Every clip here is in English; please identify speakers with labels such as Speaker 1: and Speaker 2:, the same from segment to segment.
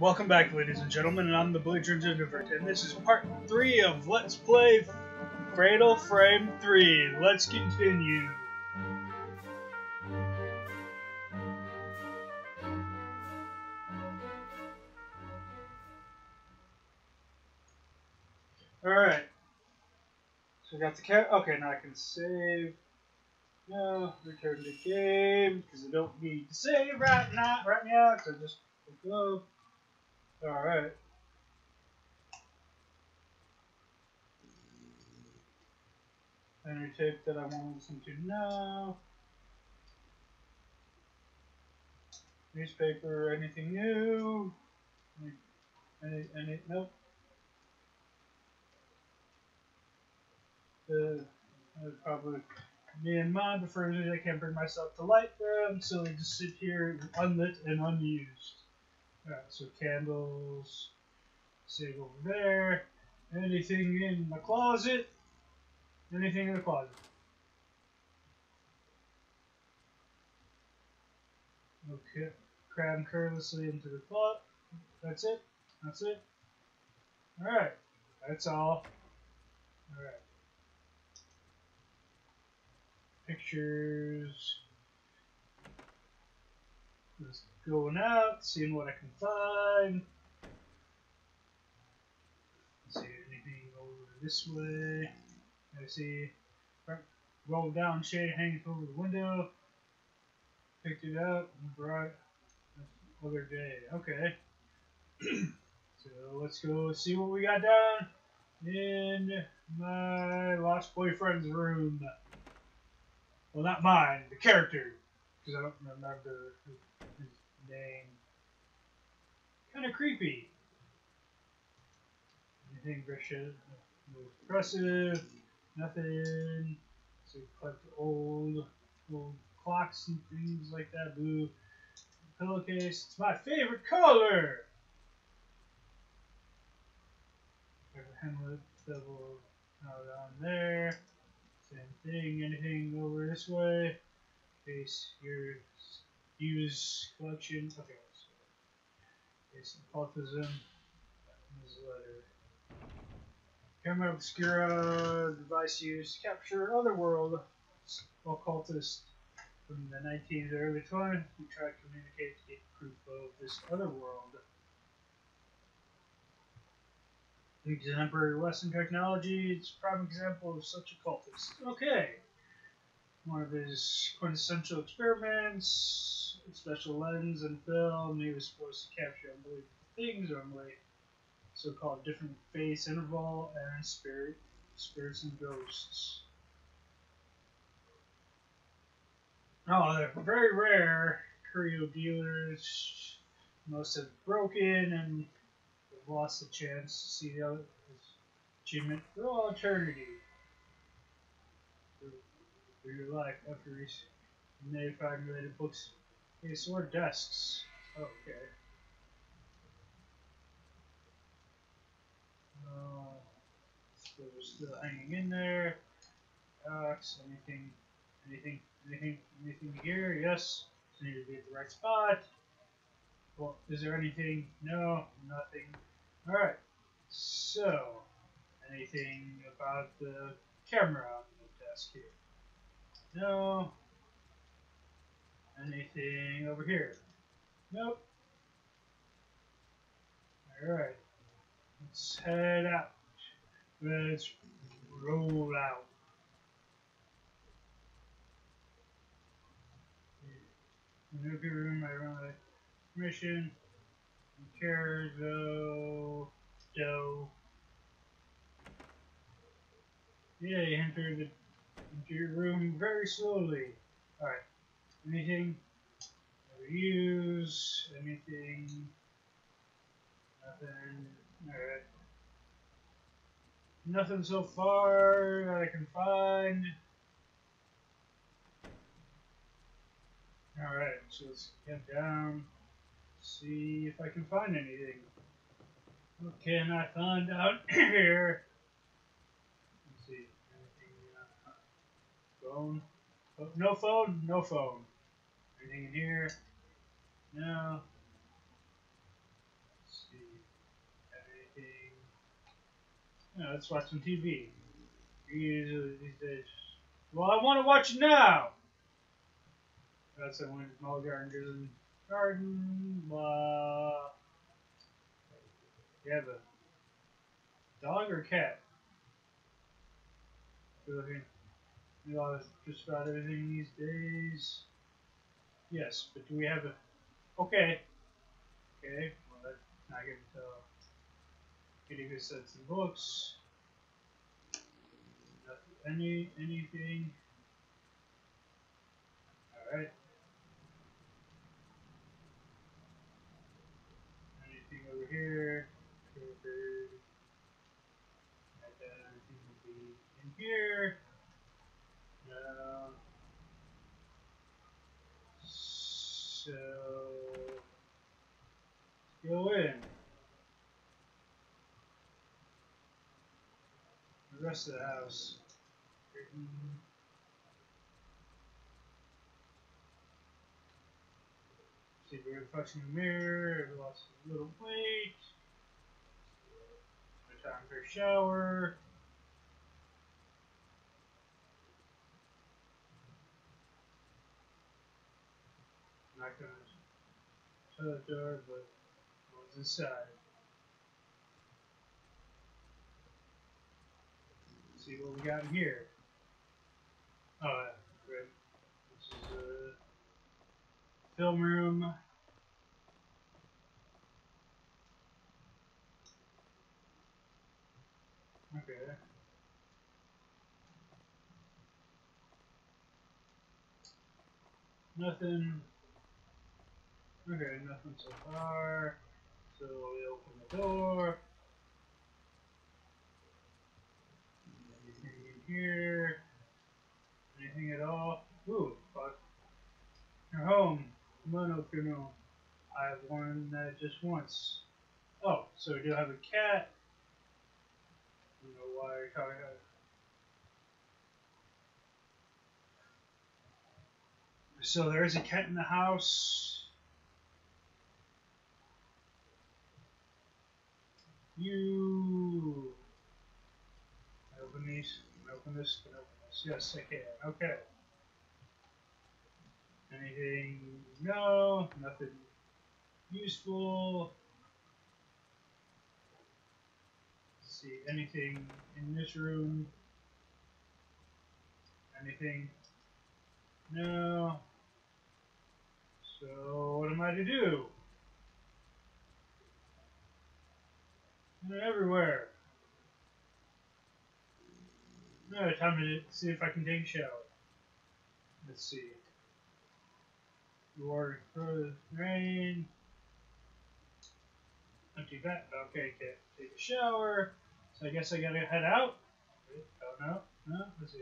Speaker 1: Welcome back, ladies and gentlemen, and I'm the Belligerent Introvert, and this is part 3 of Let's Play Fatal Frame 3. Let's continue. Alright. So I got the cat. Okay, now I can save. No, return to game, because I don't need to save right now, right now, so just go. Alright. Any tape that I want to listen to now. Newspaper, anything new? Any, any, any nope. Uh, probably me and but for I can't bring myself to light them, so they just sit here unlit and unused. Alright, so candles, save over there. Anything in the closet? Anything in the closet? Okay, cram carelessly into the pot. That's it. That's it. Alright, that's all. Alright. Pictures. Going out, seeing what I can find. See anything over this way. I see roll down shade hanging over the window. Picked it up and brought other day. Okay. so let's go see what we got down in my lost boyfriend's room. Well, not mine, the character, because I don't remember his name. Kind of creepy. Anything vicious? Impressive. Nothing. So collect old, old clocks and things like that. Blue pillowcase. It's my favorite color. Hamlet double out on there. Same thing. Anything over this way? Base your use collection. Okay. So base occultism. Newsletter. Camera obscura device used to capture otherworld occultist from the 19th or early 20s. We tried to communicate to get proof of this other otherworld. Exemplary Western technology, it's a prime example of such a cultist. Okay. One of his quintessential experiments, a special lens and film, he was supposed to capture unbelievable things or unbelievable so-called different face interval and spirit, spirits and ghosts. Oh, they're very rare. Curio dealers, most have broken and lost the chance to see the other achievement for all eternity. For your life after may find related books, case or desks. Okay. Uh, still, still hanging in there. Alex, anything, anything, anything, anything here? Yes. So need to be at the right spot. Well, is there anything? No, nothing. All right. So, anything about the camera on the desk here? No. Anything over here? Nope. All right. Let's head out. Let's roll out. Nuke room, I run a mission. Cargo, dough. Yeah, you enter the into your room very slowly. Alright. Anything? Use. Anything? Nothing. Alright. Nothing so far that I can find. Alright, so let's get down, see if I can find anything. What can I find out here? Phone. Oh, no phone, no phone. Anything in here? No. Let's see. Anything? No, let's watch some TV. Usually these days. Well, I want to watch it now! That's when Mall Garden goes garden. Blah. You have a dog or cat? Good looking. You know just about everything these days. Yes, but do we have a? Okay. Okay. Well, that's not good to tell. Getting good sets of books. Any anything. All right. Anything over here? Will be in here. So go in. The rest of the house. See, we're reflection in the mirror, lost a little weight. Time for a shower. Not gonna shut the door, but what's inside? see what we got here. Yeah, right. This is a film room. Okay. Nothing. Okay, nothing so far. So we open the door. Anything in here. Anything at all? Ooh, fuck. Your home. Monocuno. I have one that just once. Oh, so we do have a cat. I don't know why you're talking about. So there is a cat in the house. You open these open this, can open this. Yes, I can. Okay. Anything? No, nothing useful. Let's see, anything in this room? Anything? No. So, what am I to do? They're everywhere. No, time to see if I can take a shower. Let's see. Water for rain. Empty vat. Okay, can take a shower. So I guess I gotta head out. Oh no, no. Let's see.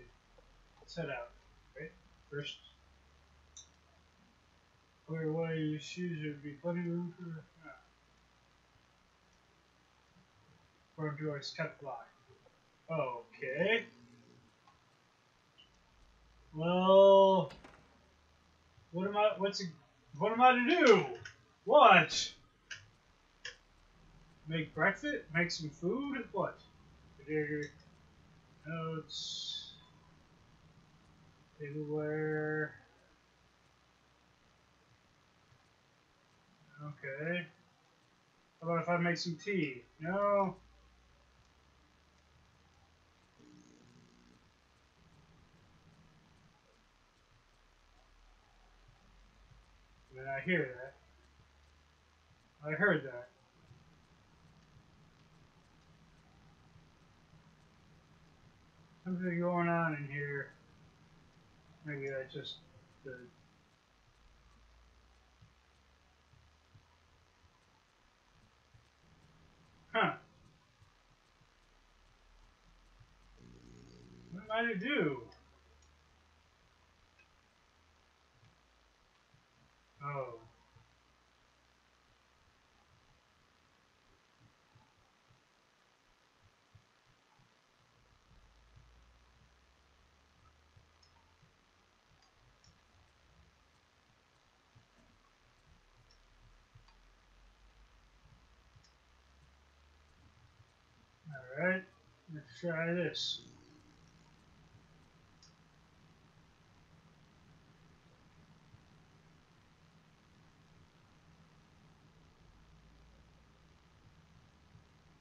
Speaker 1: Let's head out. Right. First, clear away your shoes. There'd be plenty of room for. Door is kept locked. Okay. Well, what am I? What's what am I to do? What? Make breakfast? Make some food? What? Notes. Tableware. Okay. How about if I make some tea? No. Hear that. I heard that. Something going on in here. Maybe I just the Huh. What am I to do? Oh. Alright. Let's try this.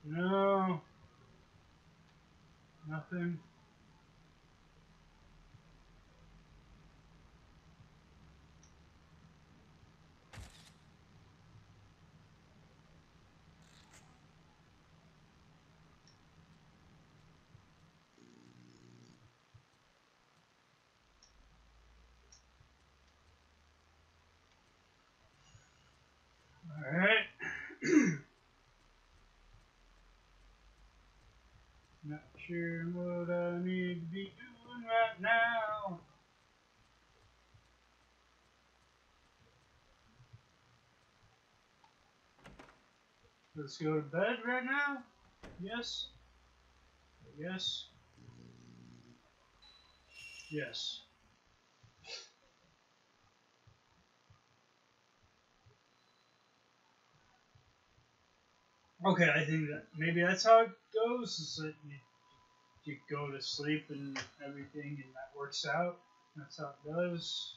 Speaker 1: No. Nothing. Alright. Not sure what I need to be doing right now. Let's go to bed right now? Yes? Yes? Yes. Okay, I think that maybe that's how it goes. Is that you, you go to sleep and everything, and that works out. That's how it does.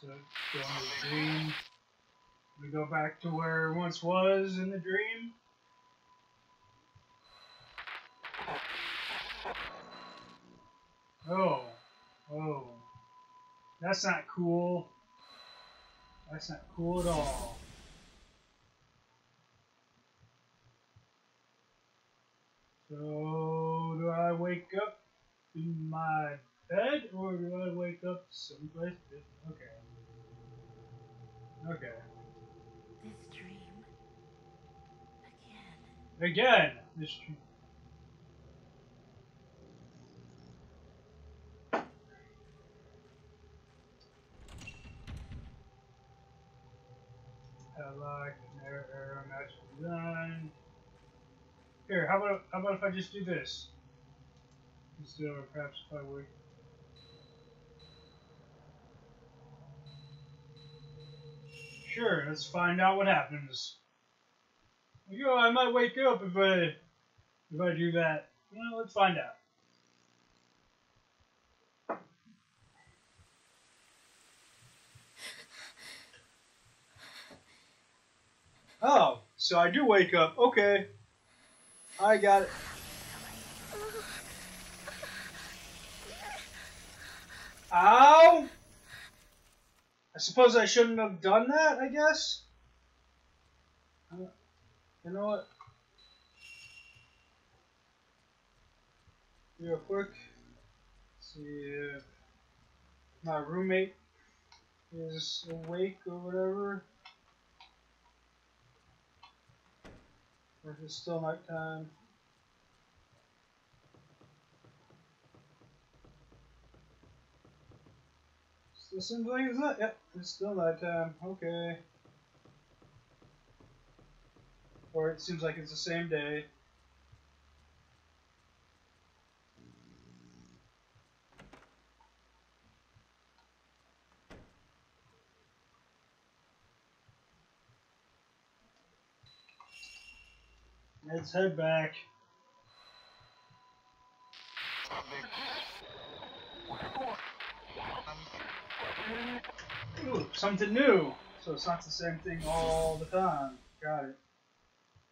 Speaker 1: So go into the dream. We go back to where it once was in the dream. Oh, oh, that's not cool. That's not cool at all. So, I wake up in my bed or do I wake up someplace different? Okay. Okay.
Speaker 2: This dream. Again.
Speaker 1: Again, this dream. I like air, air match design. Here, how about how about if I just do this? Instead of perhaps if I wake. Sure, let's find out what happens. You know, I might wake up if I if I do that. Well, let's find out. Oh, so I do wake up. Okay. I got it. Ow! I suppose I shouldn't have done that, I guess? Uh, you know what? Real quick. See if my roommate is awake or whatever. Or if it's still nighttime. Still seems like it's not. Yep, it's still night time. Okay. Or it seems like it's the same day. Let's head back. Ooh, something new. So it's not the same thing all the time. Got it.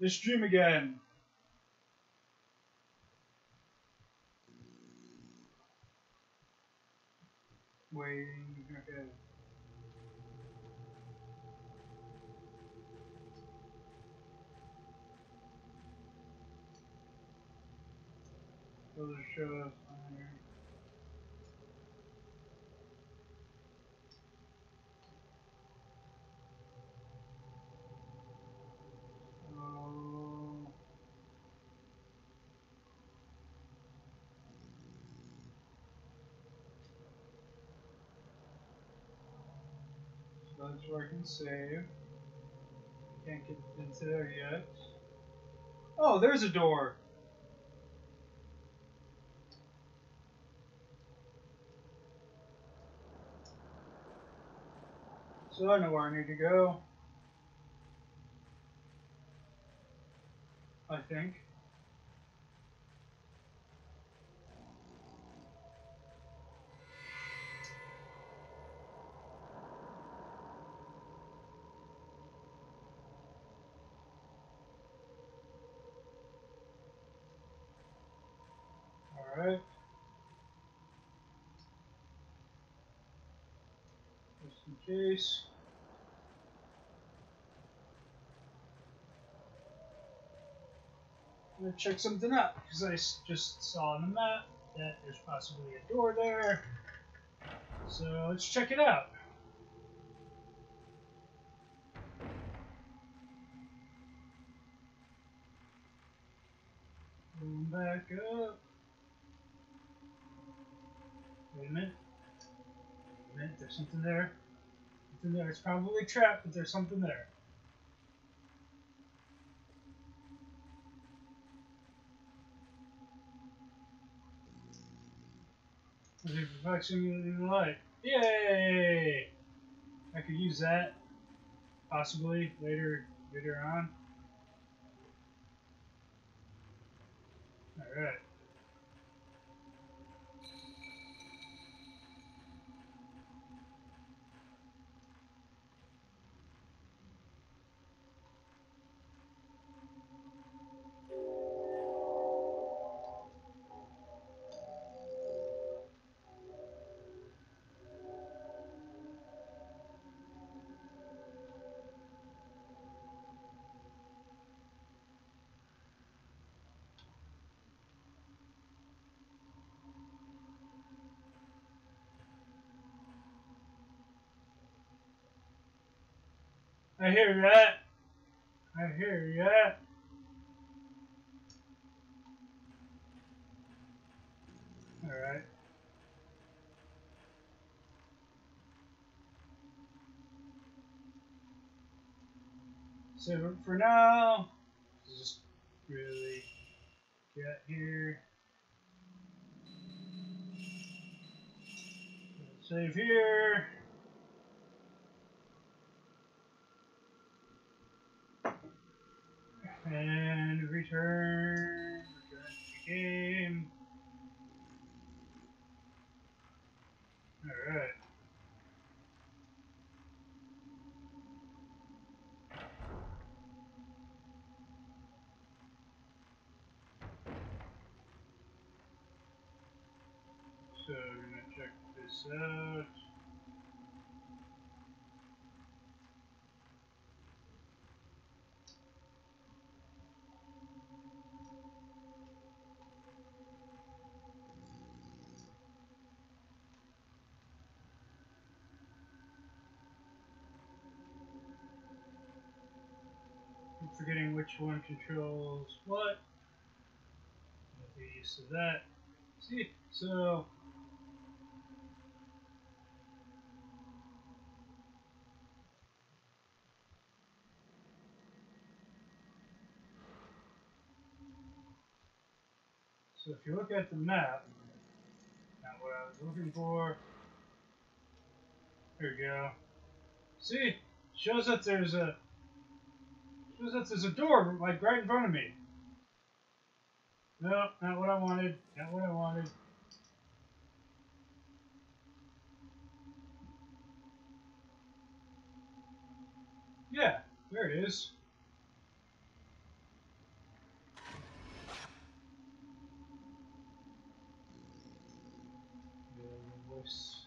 Speaker 1: This dream again. Waiting. Okay. Those show That's where I can save. Can't get into there yet. Oh, there's a door. So I know where I need to go. I think. Alright. Just in case. I'm gonna check something out because I just saw on the map that there's possibly a door there. So let's check it out. Going back up. Wait a minute. Wait a minute, there's something there. Something there. It's probably trapped, but there's something there. The reflection in the light. Yay! I could use that possibly later later on. All I hear that. I hear that. Alright. So for now, just really get here. Save here. And return. Return to game. Alright. So we're gonna check this out. Forgetting which one controls what. I'll get used to that. See, so So if you look at the map, not what I was looking for. Here we go. See, shows that there's a that there's a door like right in front of me. No, not what I wanted. Not what I wanted. Yeah, there it is. The voice.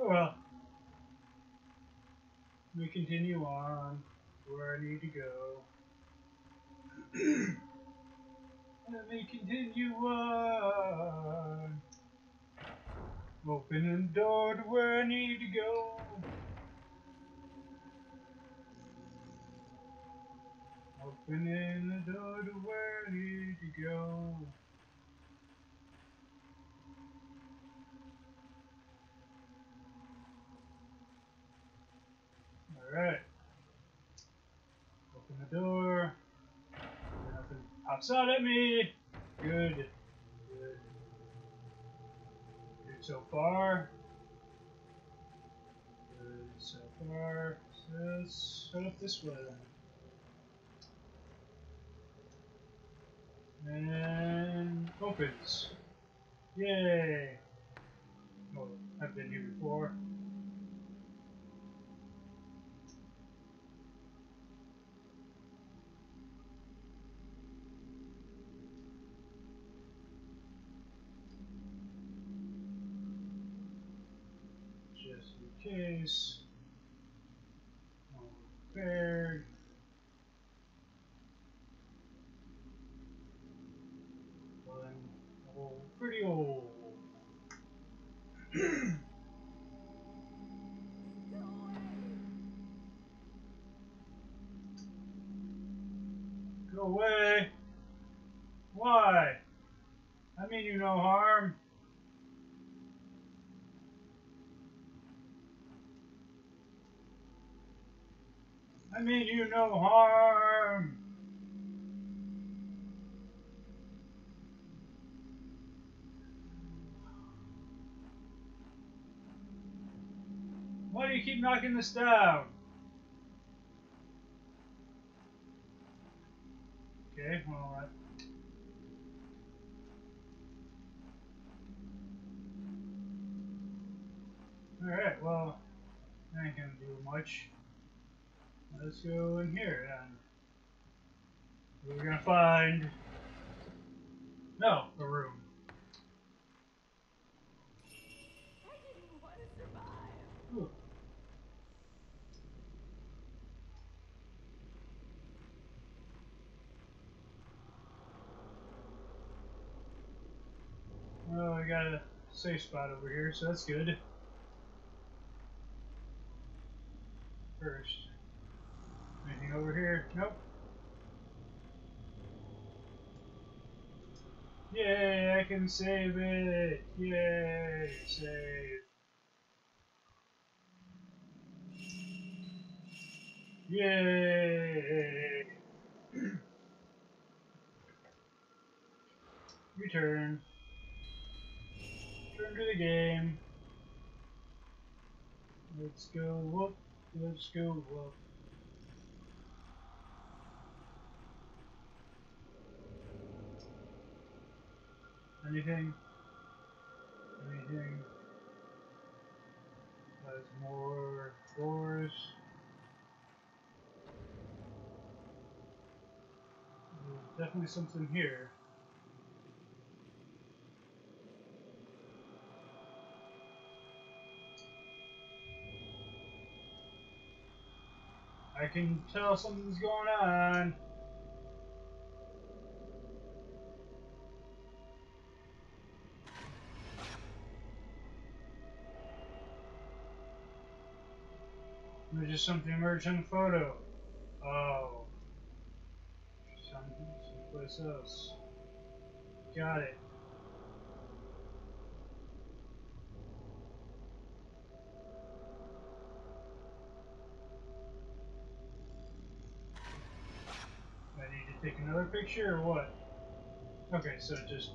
Speaker 1: Oh well. We continue on where I need to go. Let me continue on. Opening the door to where I need to go. Opening the door to where I need to go. Alright. Open the door. Nothing pops out at me. Good. Good. Good so far. Good so far. So let's head up this way. And opens. Yay! Oh, I've been here before. just prepared. Well, then, old, pretty old. Go away. Why? I mean you no harm. I mean you no harm. Why do you keep knocking this down? Okay, well, uh, alright. Alright, well, I ain't gonna do much. Let's go in here then. We're gonna find. No, a room.
Speaker 2: I.
Speaker 1: Ooh. Well, we got a safe spot over here, so that's good. First. Anything over here? Nope. Yay, I can save it! Yay, save. Yay! Return. Return to the game. Let's go whoop. Let's go whoop. Anything? Anything? There's more doors. There's definitely something here. I can tell something's going on. Just something emerged photo. Oh. Something someplace else. Got it. I need to take another picture or what? Okay, so just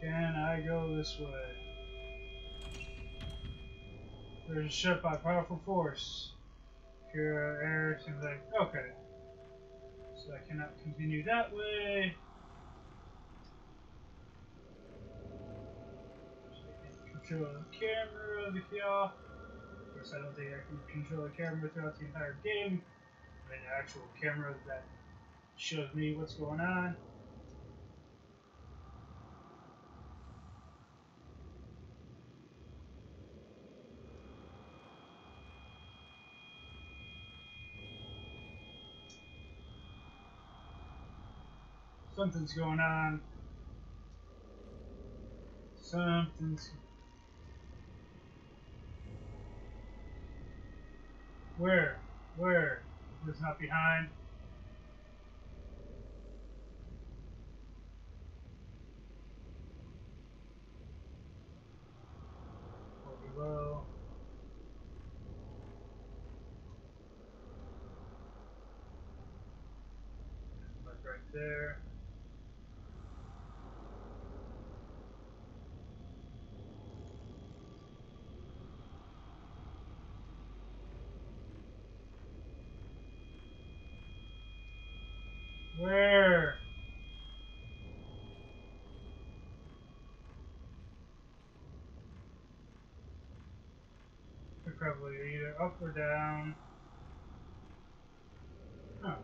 Speaker 1: Can I go this way? There's a ship by powerful force. Pure air seems like okay. So I cannot continue that way. Control the camera over here. Of course, I don't think I can control the camera throughout the entire game. I mean, the actual camera that shows me what's going on. Something's going on. Something's. Where? Where? It's not behind. Below. Right there. Where? They're probably either up or down. Huh.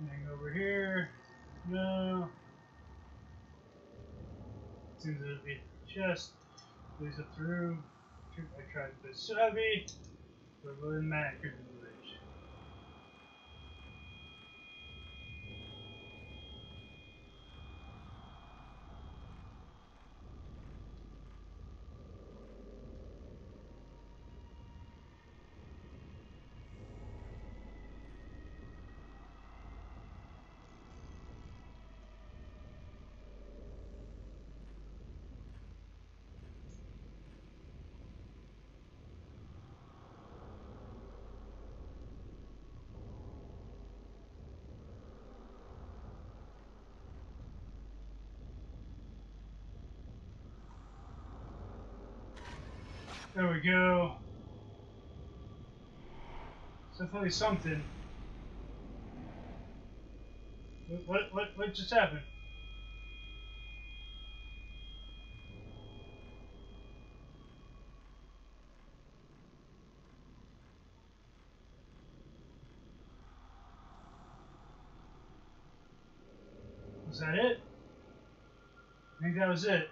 Speaker 1: Anything over here? No. Seems it'd be just. Please up through. I tried this. Abby! We're really good. There we go. It's definitely something. What, what, what, what just happened? Was that it? I think that was it.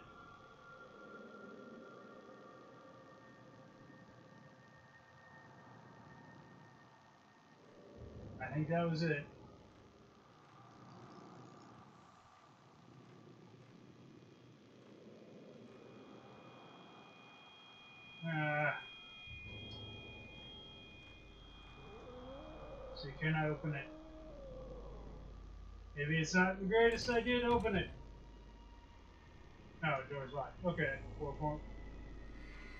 Speaker 1: I think that was it. Uh, so can I open it? Maybe it's not the greatest idea to open it. The door's locked. Okay, four point.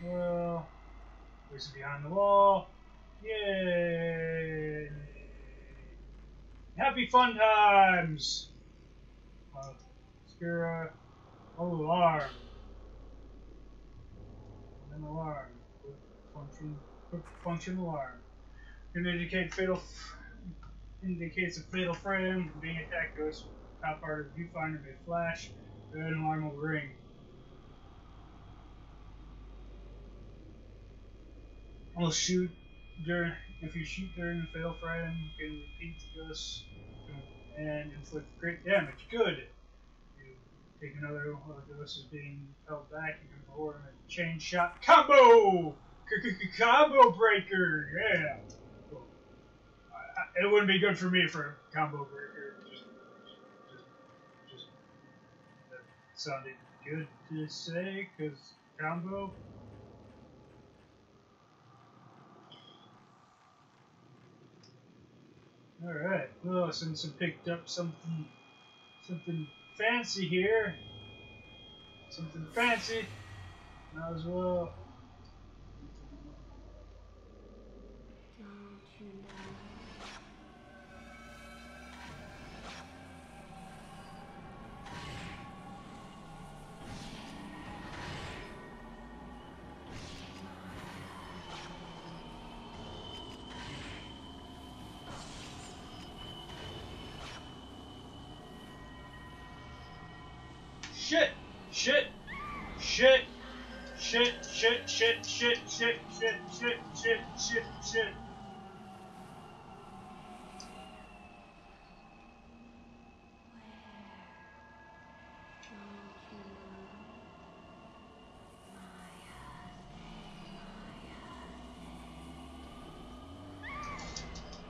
Speaker 1: Well, place it behind the wall. Yay! Happy fun times! Uh, Spira, alarm. An alarm. Function, function alarm. Can indicate fatal, indicates a fatal frame. Being attacked goes top part of the viewfinder may flash. An alarm will ring. Will shoot during if you shoot during the fatal frame, you can repeat ghost and inflict great damage. Good. You take another while the ghost is being held back. You can perform a chain shot combo. Combo breaker. Yeah. Cool. I- It wouldn't be good for me for combo breaker. Just, just, just. That sounded good to say because combo. Alright, well, since I picked up something something fancy here, something fancy, might as well.
Speaker 2: Don't you know?
Speaker 1: Shit! Shit! Shit! Shit! Shit! Shit! Shit! Shit! Shit! Shit! Shit! Shit! Shit!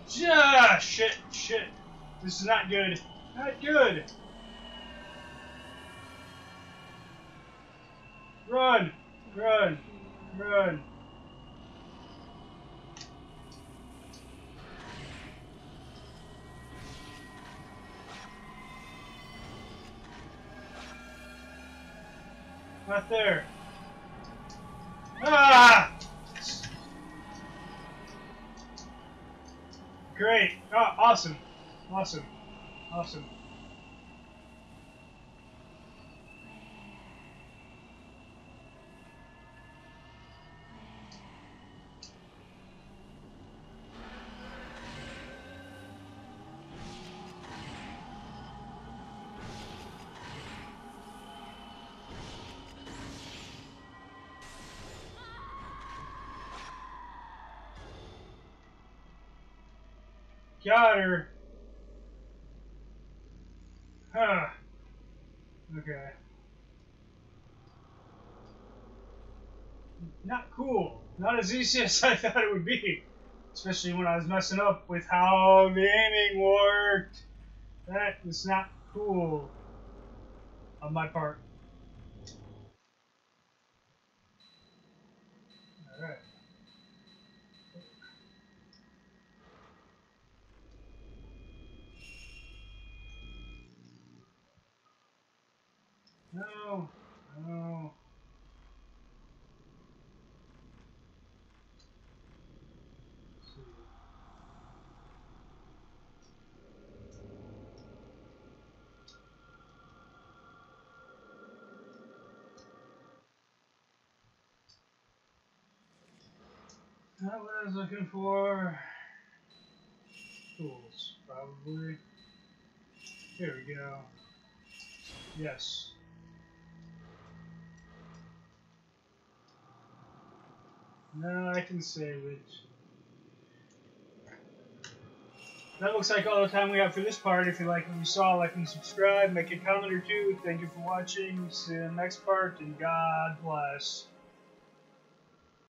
Speaker 2: Don't you know?
Speaker 1: Ah, shit! Shit! This is not good. Not good. Great. Oh, awesome. Awesome. Awesome. Got her. Huh. Okay. Not cool. Not as easy as I thought it would be. Especially when I was messing up with how the aiming worked. That was not cool on my part. Alright. Not what I was looking for. Tools, probably. Here we go. Yes. No, I can save it. That looks like all the time we have for this part. If you like what you saw, like and subscribe, make a comment or two. Thank you for watching. See you in the next part, and God bless.